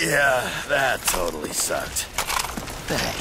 Yeah, that totally sucked. Thanks.